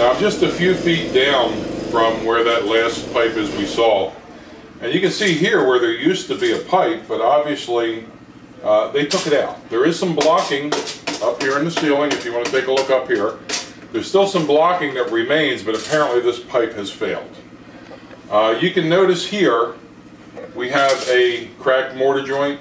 Now I'm just a few feet down from where that last pipe is we saw. And you can see here where there used to be a pipe, but obviously uh, they took it out. There is some blocking up here in the ceiling if you want to take a look up here. There's still some blocking that remains, but apparently this pipe has failed. Uh, you can notice here we have a cracked mortar joint,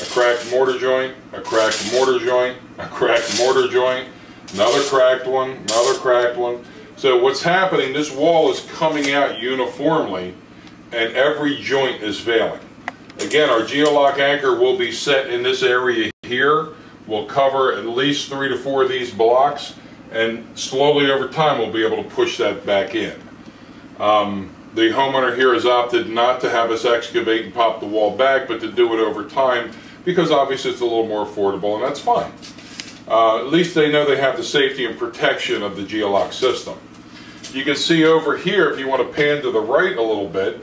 a cracked mortar joint, a cracked mortar joint, a cracked mortar joint, another cracked one, another cracked one. So what's happening, this wall is coming out uniformly and every joint is failing. Again, our GeoLock anchor will be set in this area here. We'll cover at least three to four of these blocks and slowly over time we'll be able to push that back in. Um, the homeowner here has opted not to have us excavate and pop the wall back, but to do it over time because obviously it's a little more affordable and that's fine. Uh, at least they know they have the safety and protection of the GeoLock system. You can see over here, if you want to pan to the right a little bit,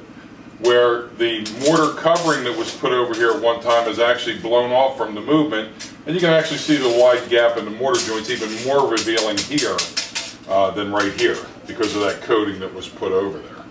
where the mortar covering that was put over here at one time is actually blown off from the movement, and you can actually see the wide gap in the mortar joints even more revealing here uh, than right here because of that coating that was put over there.